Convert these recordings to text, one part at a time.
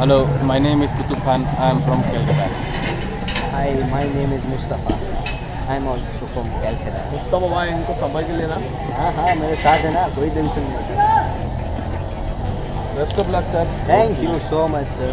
Hello, my name is Kutub Khan. I am from Calcutta. Hi, my name is Mustafa. I'm also from Calcutta. Mustafa भाई इनको संभाल के लेना हाँ हाँ मेरे साथ है ना कोई टेंशन नहीं sir best of luck sir thank you so much sir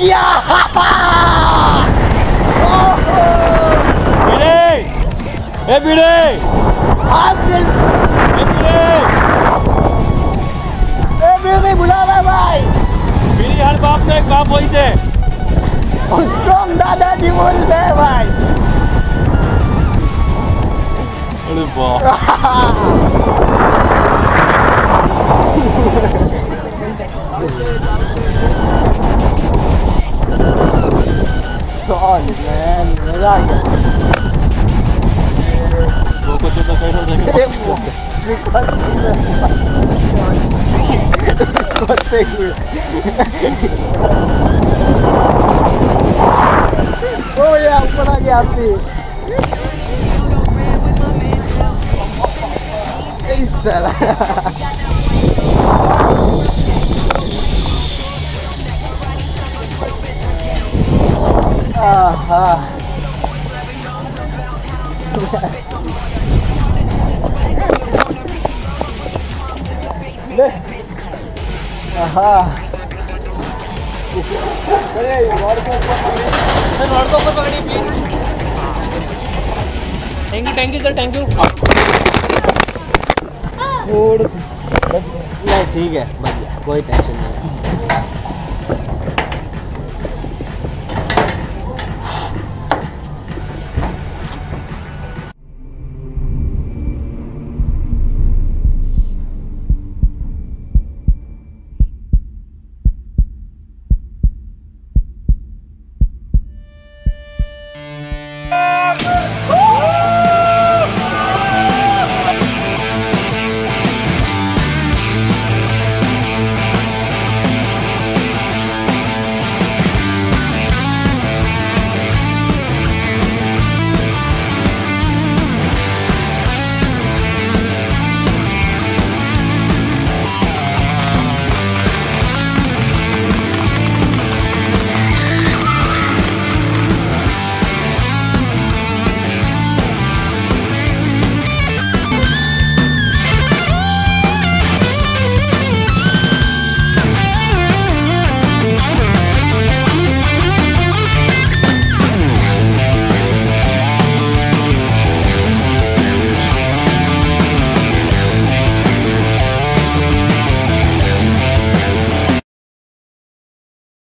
Bide! Hey, Bide! Haz this! Hey, Bide! Hey, Bide, बुला रहा भाई! मेरी हर बाप का एक बाप वही थे। उसको हम दादाजी बोलते हैं भाई। अरे बाप! praia. Vou continuar com a José. Eu gostei, praia, Isso, Ah, ah. You sir you ठीक है बढ़िया कोई टेंशन नहीं। है